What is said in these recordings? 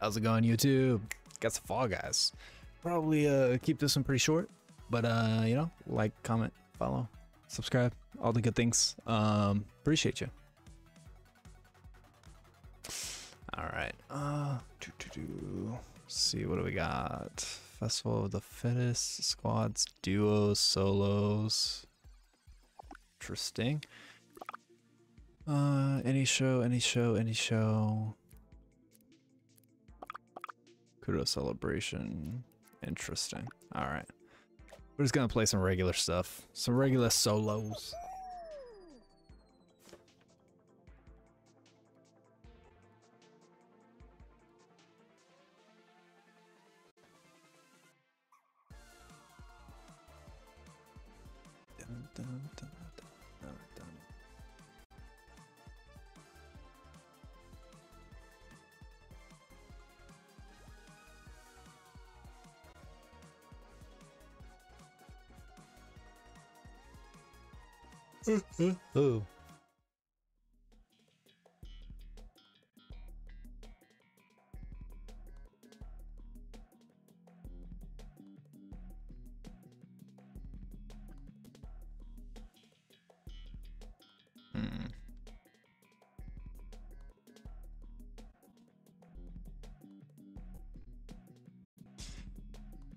How's it going, YouTube? Got some Fall Guys. Probably uh, keep this one pretty short, but uh, you know, like, comment, follow, subscribe, all the good things. Um, appreciate you. All right. Uh, doo -doo -doo. see what do we got? Festival of the Fittest, squads, duos, solos. Interesting. Uh, any show, any show, any show. Kudo celebration. Interesting. All right. We're just gonna play some regular stuff. Some regular solos. Dun, dun, dun, Hmm.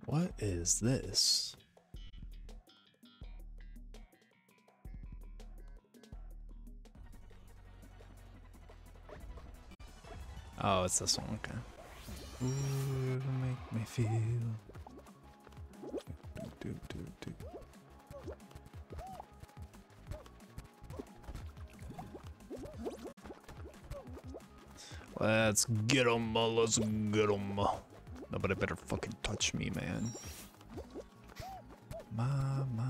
What is this? Oh, it's this one, okay. Ooh, make me feel. Do, do, do. Let's get 'em, uh, let's get 'em. Nobody better fucking touch me, man. My, my.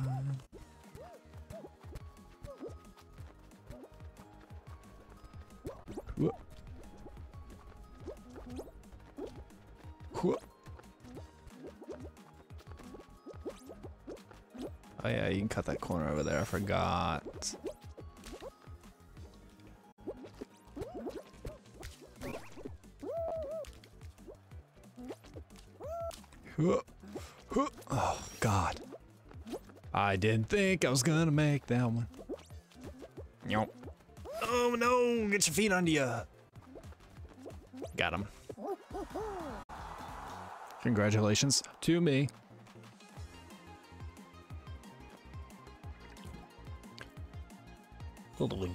Forgot. Oh god. I didn't think I was gonna make that one. Nope. Oh no, get your feet under you. Got him. Congratulations to me.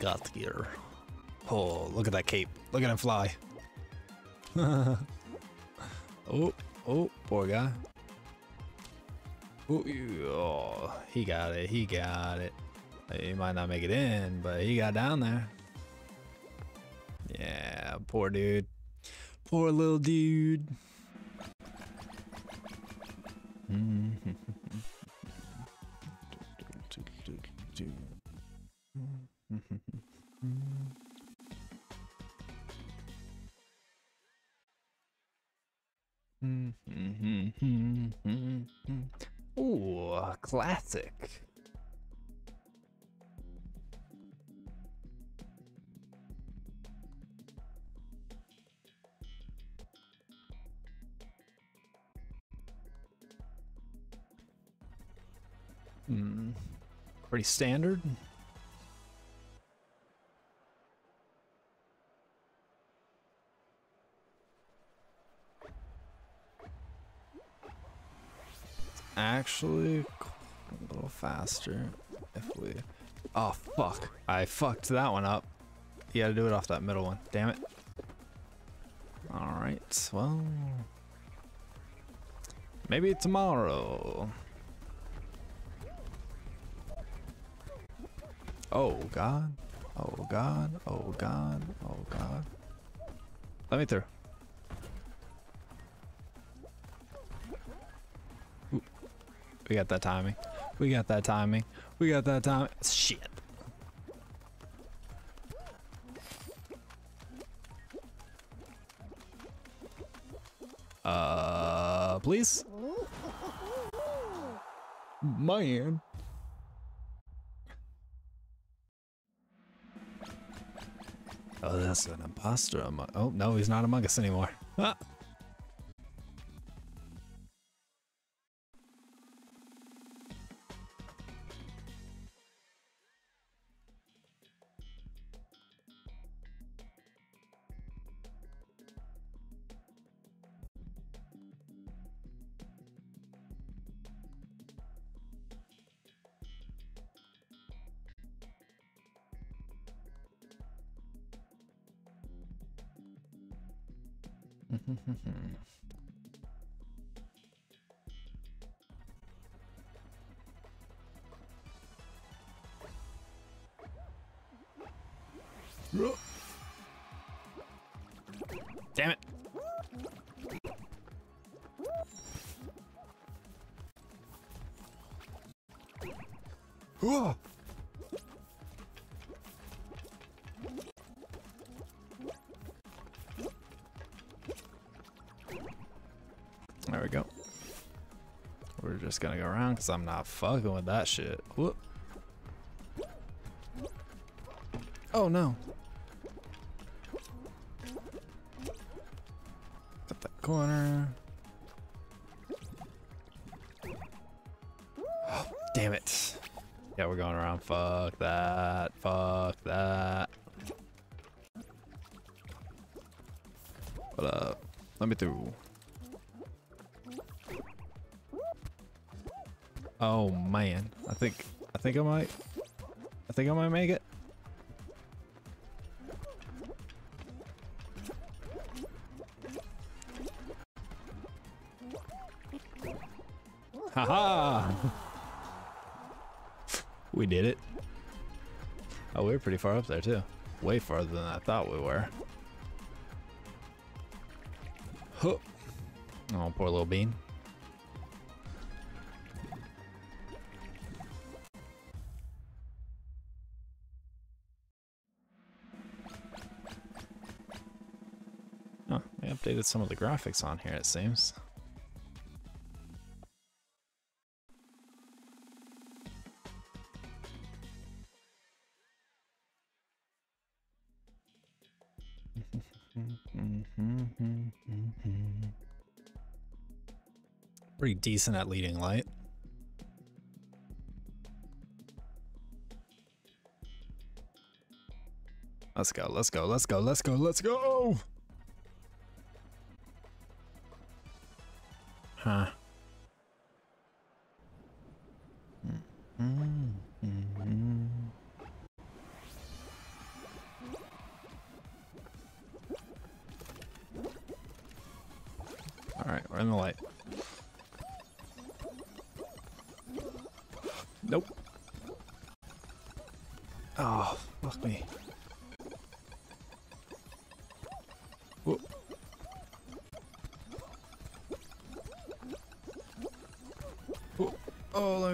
Got here? Oh, look at that cape. Look at him fly. oh, oh, poor guy. Ooh, oh, he got it. He got it. He might not make it in, but he got down there. Yeah, poor dude. Poor little dude. Hmm. Pretty standard. Faster if we. Oh fuck! I fucked that one up. You gotta do it off that middle one. Damn it. All right. Well, maybe tomorrow. Oh god. Oh god. Oh god. Oh god. Let me through. We got that timing. We got that timing. We got that timing. Shit. Uh, please? Man. Oh, that's an imposter. Oh, no, he's not among us anymore. Ah. There we go. We're just gonna go around because I'm not fucking with that shit. Whoop. Oh no. Got that corner. Damn it. Yeah, we're going around. Fuck that. Fuck that. What up? Let me through. Oh man. I think I think I might I think I might make it. Pretty far up there too. Way farther than I thought we were. Huh. Oh, poor little bean. Oh, they updated some of the graphics on here, it seems. Pretty decent at leading light. Let's go, let's go, let's go, let's go, let's go!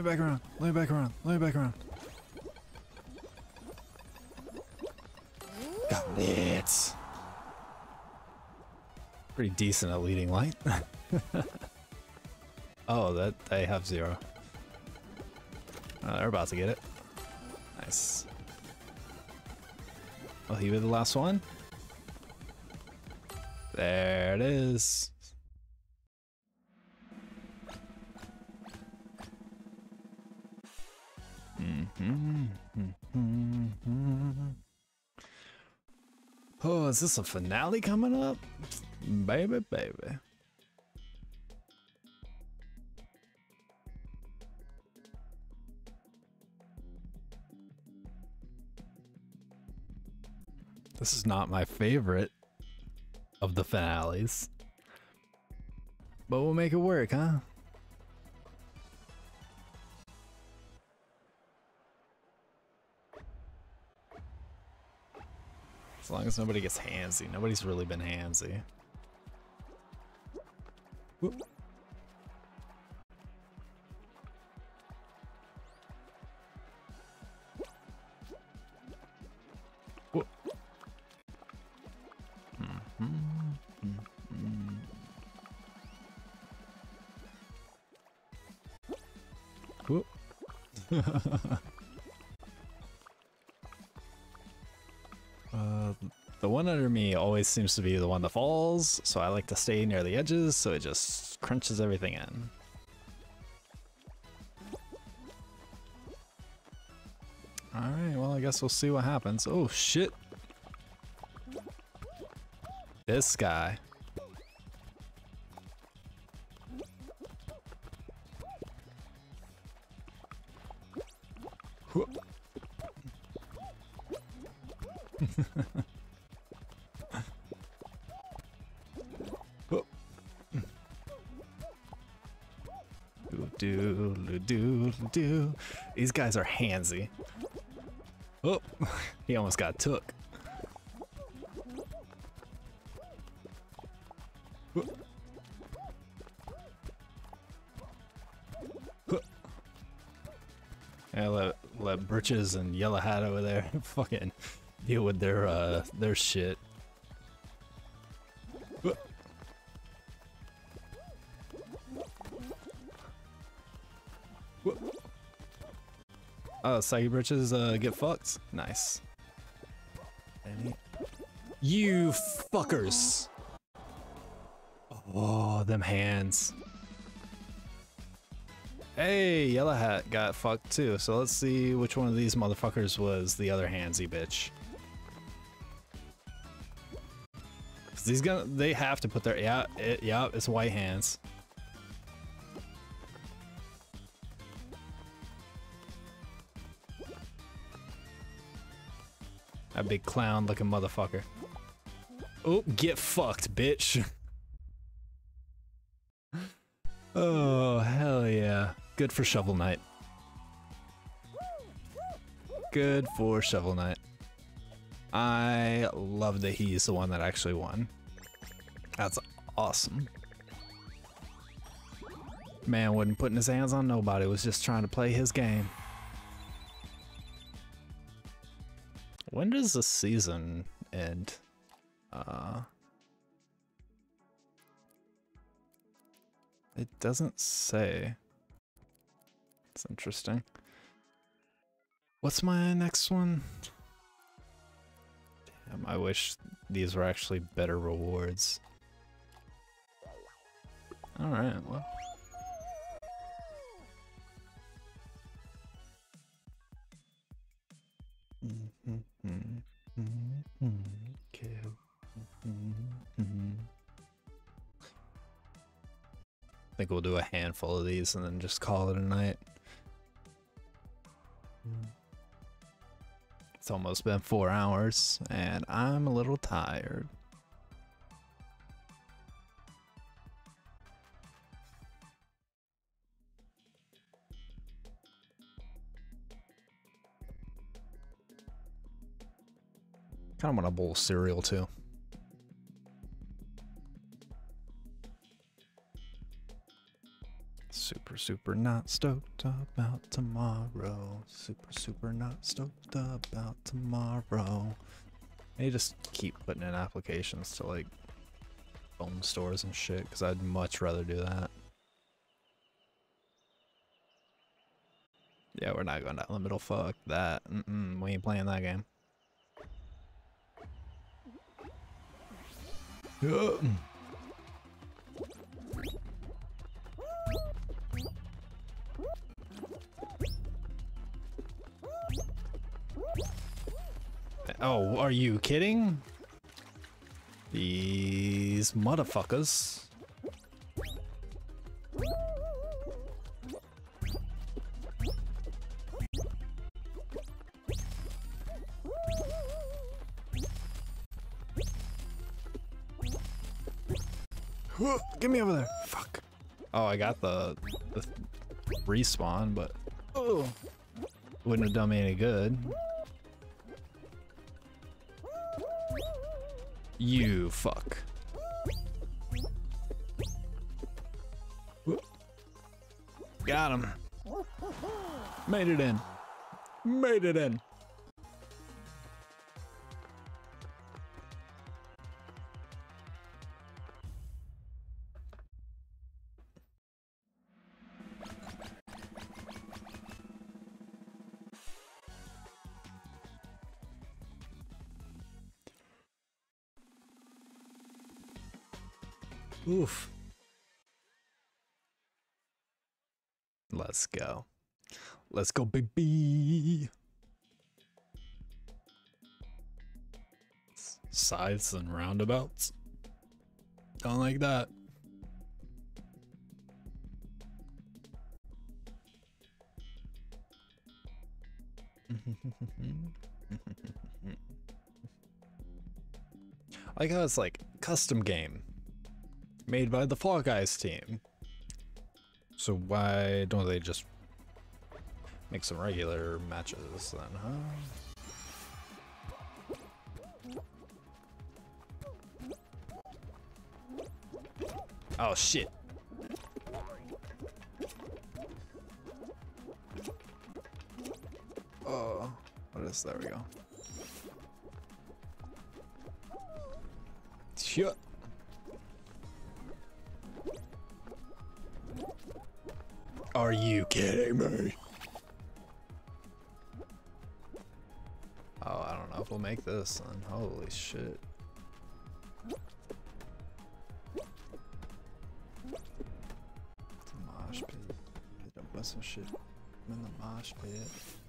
Let me back around. Let me back around. Let me back around. Got it. Pretty decent at leading light. oh, that they have zero. Oh, they're about to get it. Nice. Will he be the last one? There it is. Hmm, hmm, hmm, oh, is this a finale coming up? Baby, baby. This is not my favorite of the finales. But we'll make it work, huh? As long as nobody gets handsy. Nobody's really been handsy. Whoop. Mhm, mhm. Whoop. the one under me always seems to be the one that falls, so I like to stay near the edges so it just crunches everything in. Alright, well I guess we'll see what happens. Oh shit! This guy. Doo. These guys are handsy. Oh, he almost got took. Yeah, let let Britches and Yellow Hat over there fucking deal with their uh their shit. Oh, Saggy Britches uh, get fucked. Nice. You fuckers! Oh, them hands. Hey, Yellow Hat got fucked too, so let's see which one of these motherfuckers was the other handsy bitch. These gonna, they have to put their, yeah, it, yeah, it's white hands. A big clown looking motherfucker. Oh, get fucked, bitch. oh, hell yeah. Good for Shovel Knight. Good for Shovel Knight. I love that he's the one that actually won. That's awesome. Man wasn't putting his hands on nobody, was just trying to play his game. When does the season end? Uh, it doesn't say. It's interesting. What's my next one? Damn, I wish these were actually better rewards. Alright, well. I think we'll do a handful of these and then just call it a night. It's almost been four hours and I'm a little tired. Kind of want a bowl of cereal too. Super, super not stoked about tomorrow. Super, super not stoked about tomorrow. They just keep putting in applications to like phone stores and shit because I'd much rather do that. Yeah, we're not going the middle. Fuck that. Mm -mm, we ain't playing that game. Oh, are you kidding? These motherfuckers. Get me over there. Fuck. Oh, I got the, the respawn, but oh, wouldn't have done me any good. You fuck. Got him. Made it in. Made it in. Oof. Let's go. Let's go, baby. Scythes and roundabouts. Don't like that. I like how it's like custom game made by the Fall Guys team. So why don't they just make some regular matches then, huh? Oh shit. Oh, what is, there we go. Shit. Are you kidding me? Oh, I don't know if we'll make this then. Holy shit. Mosh pit. Don't put some shit I'm in the mosh pit.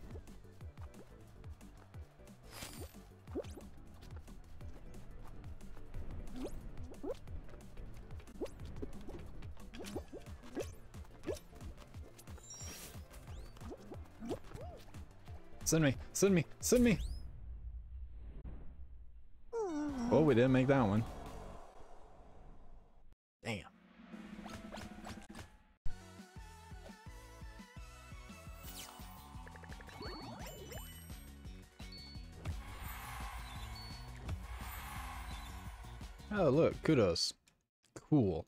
Send me, send me, send me. Oh, we didn't make that one. Damn. Oh, look, kudos. Cool.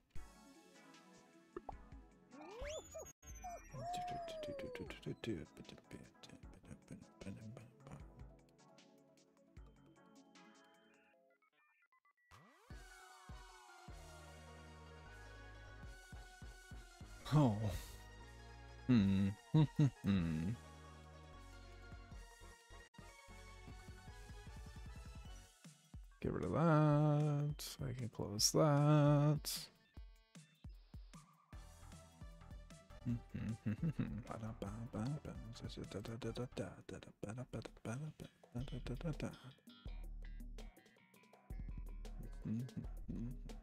Oh. Hmm. Hmm. Get rid of that. I can close that.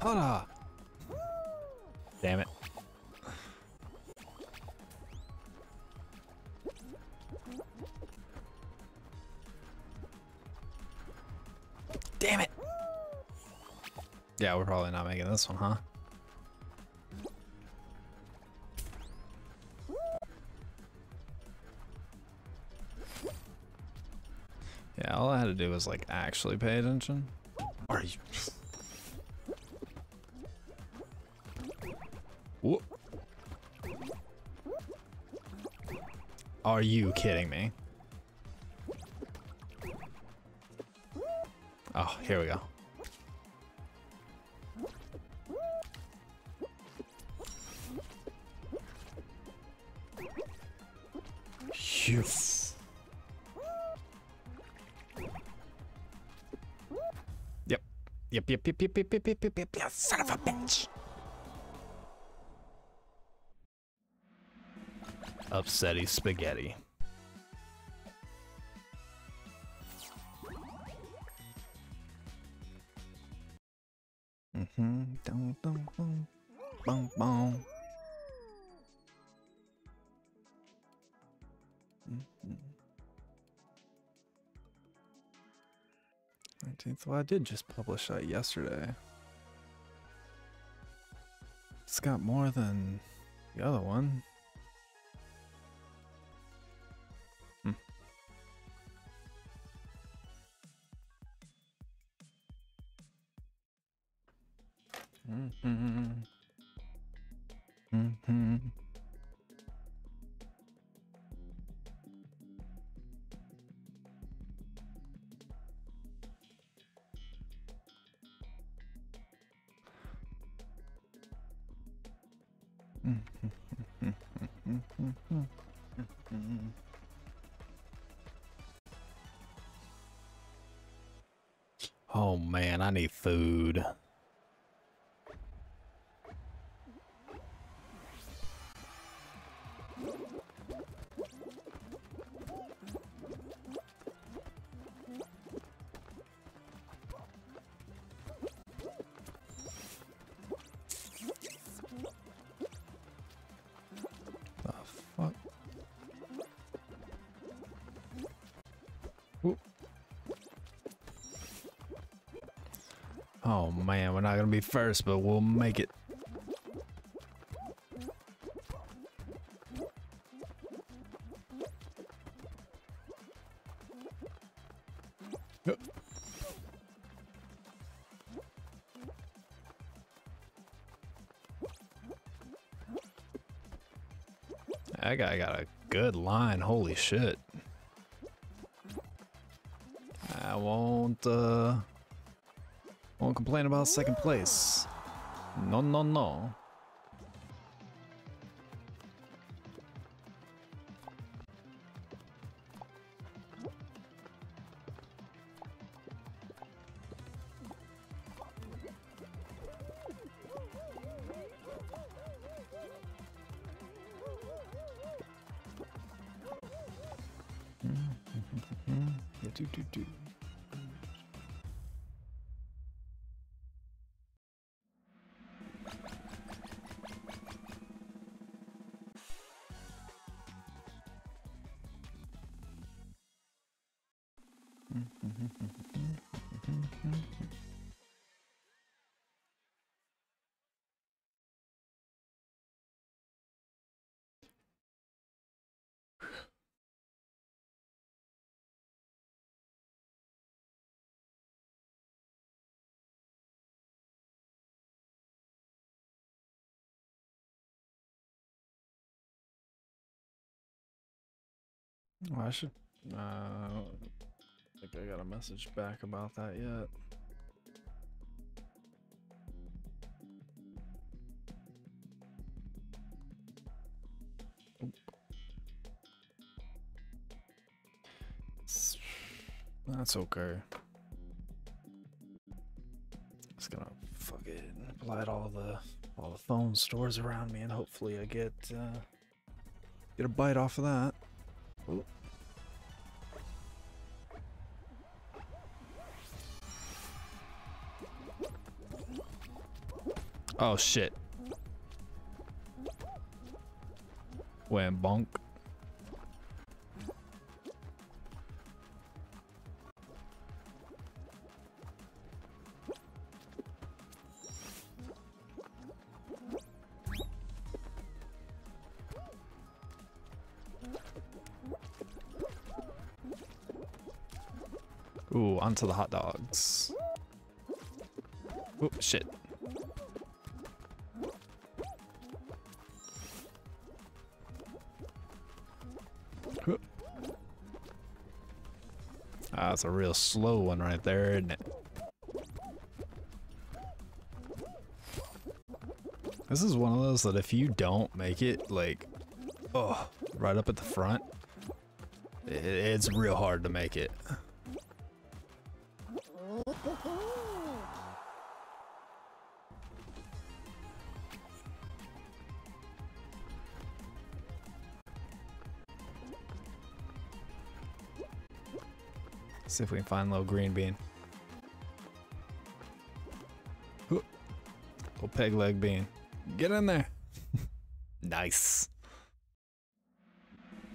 Hola. Damn it. Damn it. Yeah, we're probably not making this one, huh? Yeah, all I had to do was like actually pay attention. Are you? Are you kidding me? Oh, here we go. Yes. Yep. Yep, yep, yep, yep, yep, yep, yep, yep, yep, son of a bitch. Upsetty spaghetti. Mm-hmm. Dum, dum, dum. Bum, bum. Mhm. 19th. Well, I did just publish that yesterday. It's got more than the other one. Mm-hmm. Mm-hmm. Oh man, I need food. Oh man, we're not gonna be first, but we'll make it. That guy got a good line, holy shit. I won't, uh, won't complain about second place. No, no, no. Do, do, do. Oh, I should. Uh, I don't think I got a message back about that yet. That's okay. Just gonna fuck it and apply it all the all the phone stores around me, and hopefully I get uh, get a bite off of that. Oh shit. Wham bonk. Ooh, onto the hot dogs. Oh shit. Ah, that's a real slow one right there, isn't it? This is one of those that if you don't make it, like, oh, right up at the front, it's real hard to make it. See if we can find little green bean. Huh. Little peg leg bean. Get in there. nice.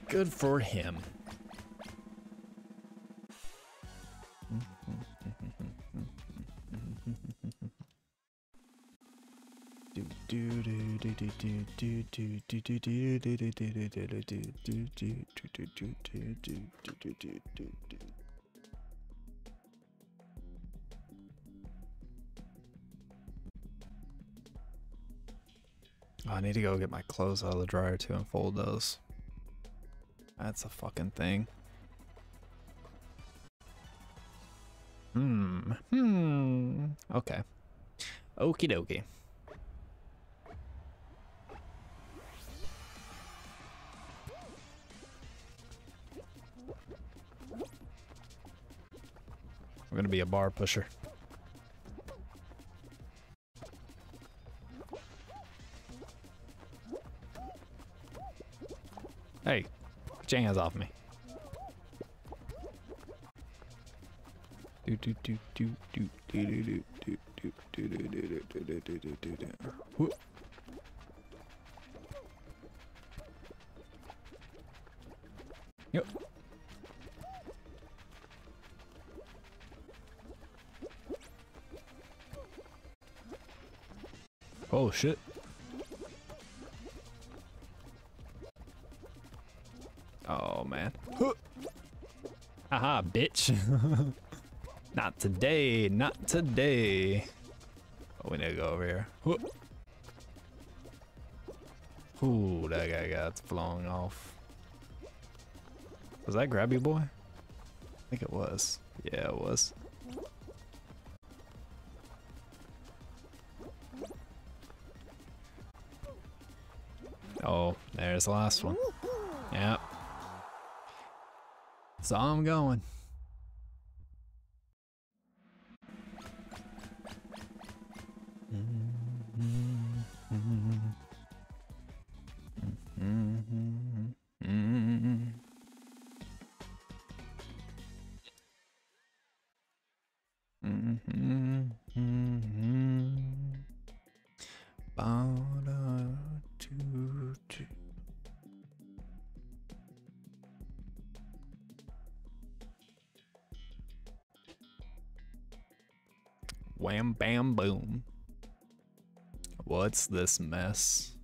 Good for him. I need to go get my clothes out of the dryer too and fold those. That's a fucking thing. Hmm. Hmm. Okay. Okie dokie. We're gonna be a bar pusher. Hey, get your hands off me. Do do do do do do do do do do do do do do do do do do do. Whoop. Yep. Oh shit. Bitch. not today, not today. Oh, we need to go over here. Ooh, that guy got flung off. Was that Grabby Boy? I think it was. Yeah, it was. Oh, there's the last one. Yep. So I'm going. Bam boom. What's this mess?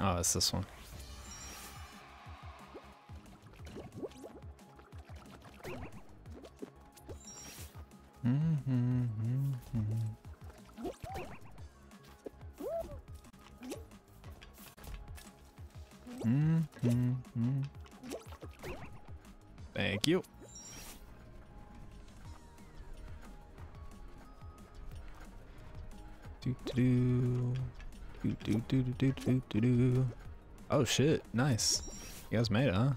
Oh, it's this one. Shit! Nice. You guys made it, huh?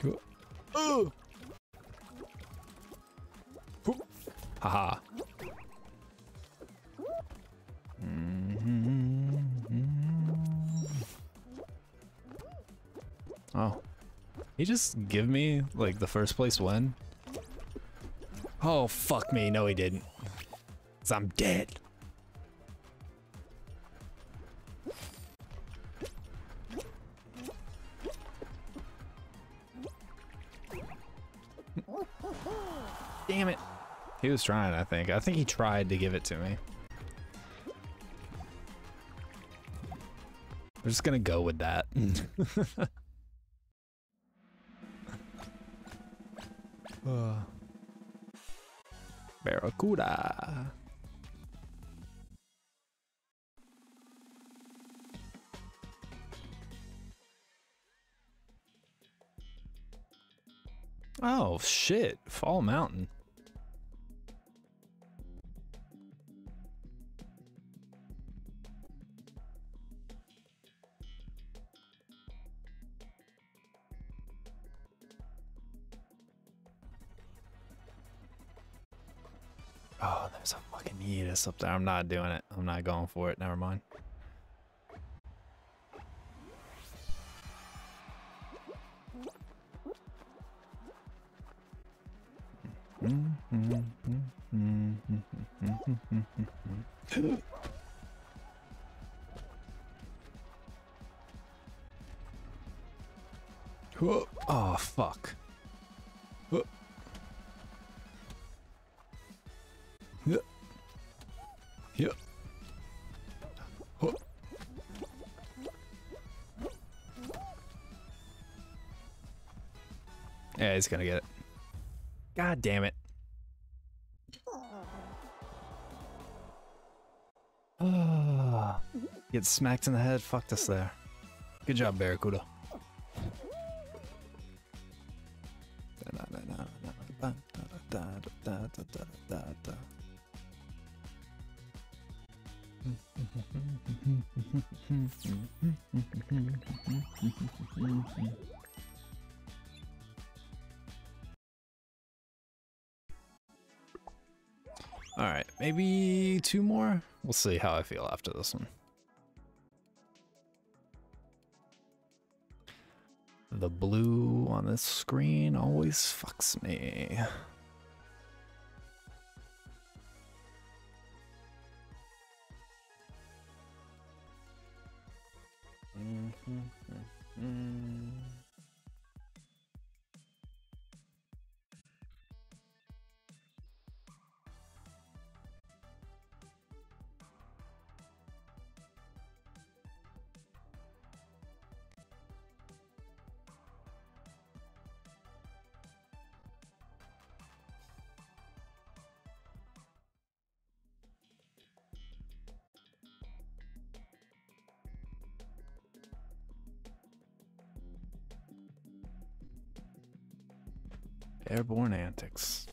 Cool. Oh. Haha. Mm-hmm. Oh. He just give me, like, the first place win? Oh, fuck me. No, he didn't. Cause I'm dead. Was trying, I think. I think he tried to give it to me. We're just gonna go with that. uh. Barracuda. Oh shit, Fall Mountain. Fucking Yeetus up there. I'm not doing it. I'm not going for it. Never mind. He's gonna get it. God damn it. Get smacked in the head. Fucked us there. Good job, Barracuda. All right, maybe two more. We'll see how I feel after this one. The blue on this screen always fucks me. Mm-hmm, mm-hmm, mm. Airborne antics.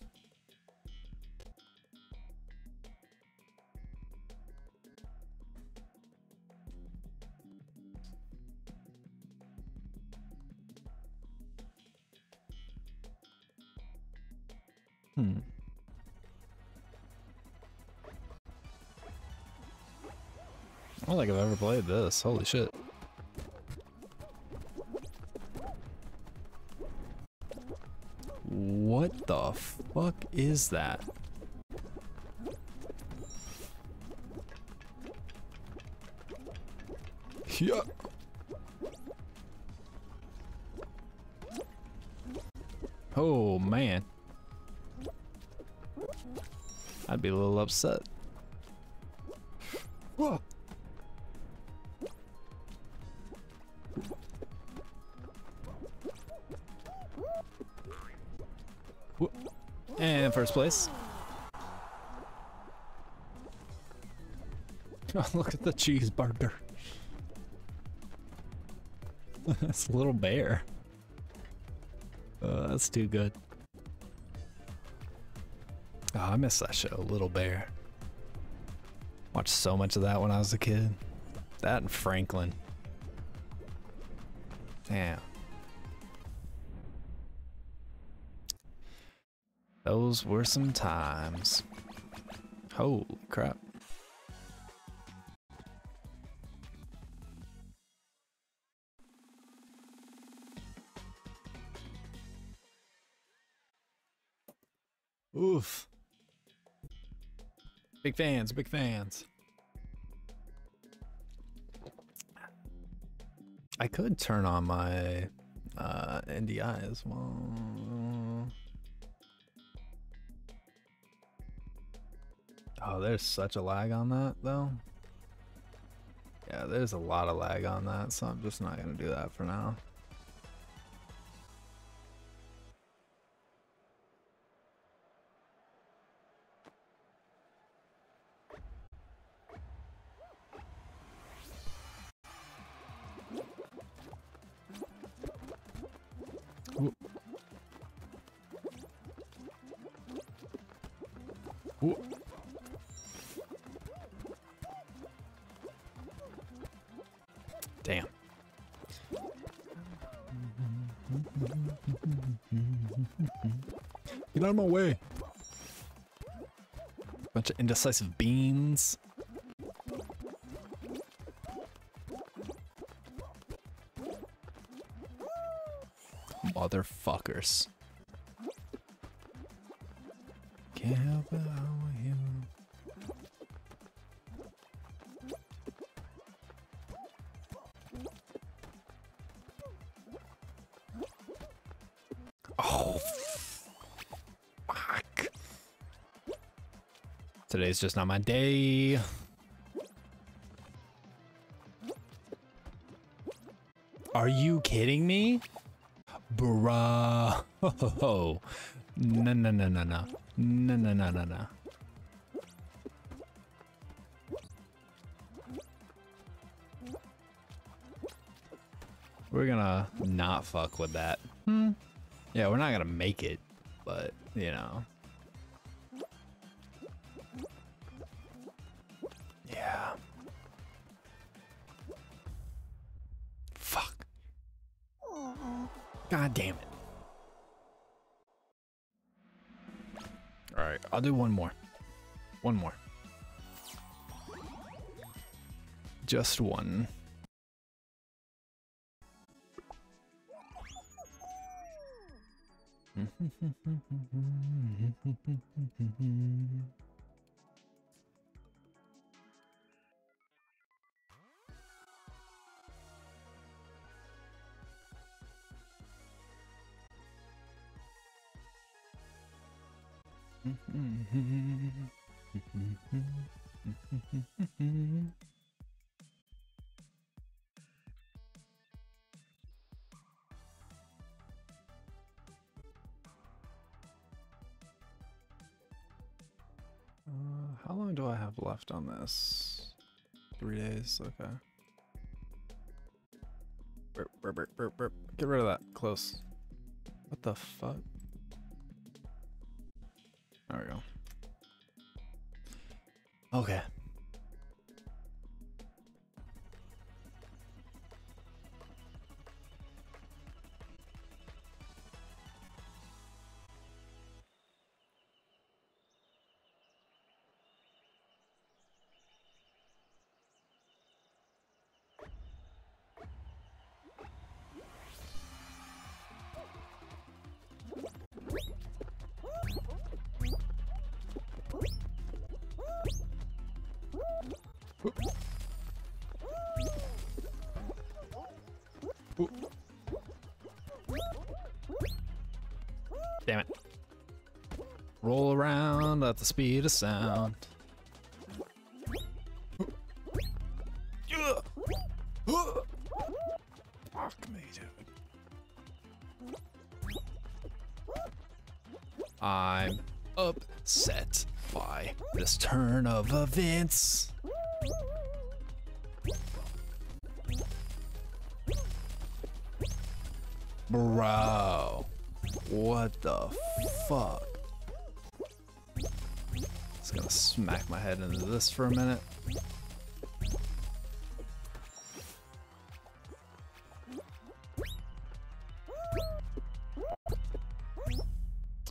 Hmm. I don't think I've ever played this. Holy shit. Fuck is that? Yeah. Oh man. I'd be a little upset. First place. Oh, look at the cheeseburger. that's a little bear. Uh, that's too good. Oh, I miss that show, Little Bear. Watched so much of that when I was a kid. That and Franklin. Damn. Those were some times. Holy crap. Oof. Big fans, big fans. I could turn on my uh, NDI as well. Oh, there's such a lag on that though. Yeah, there's a lot of lag on that, so I'm just not gonna do that for now. Damn. Get out of my way. Bunch of indecisive beans. Motherfuckers. Can't help it Today's just not my day. Are you kidding me? Bruh. No, no, no, no, no. No, no, no, no, no. We're gonna not fuck with that. Hmm. Yeah, we're not gonna make it, but, you know. God damn it. All right, I'll do one more. One more. Just one. Three days, okay. Burp, burp, burp, burp. Get rid of that. Close. What the fuck? There we go. Okay. Damn it. Roll around at the speed of sound. Fuck me, dude. I'm upset by this turn of events. Gonna smack my head into this for a minute.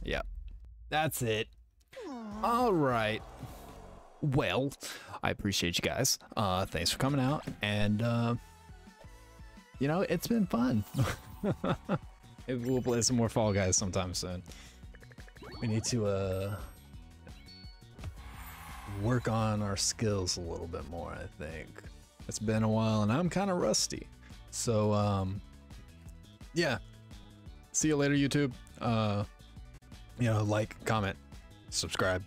Yep. That's it. All right. Well, I appreciate you guys. Uh, thanks for coming out, and uh, you know it's been fun. Maybe we'll play some more Fall Guys sometime soon. We need to uh, work on our skills a little bit more. I think it's been a while, and I'm kind of rusty. So um, yeah. See you later, YouTube. Uh, you know, like, comment, subscribe,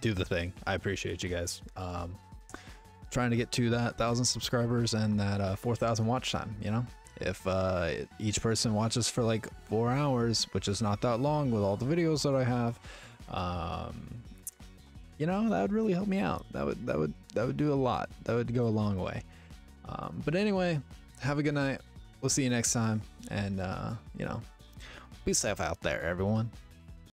do the thing. I appreciate you guys. Um, trying to get to that thousand subscribers and that uh, 4,000 watch time. You know, if uh, each person watches for like four hours, which is not that long with all the videos that I have, um, you know, that would really help me out. That would that would that would do a lot. That would go a long way. Um, but anyway, have a good night. We'll see you next time, and uh, you know, be safe out there, everyone.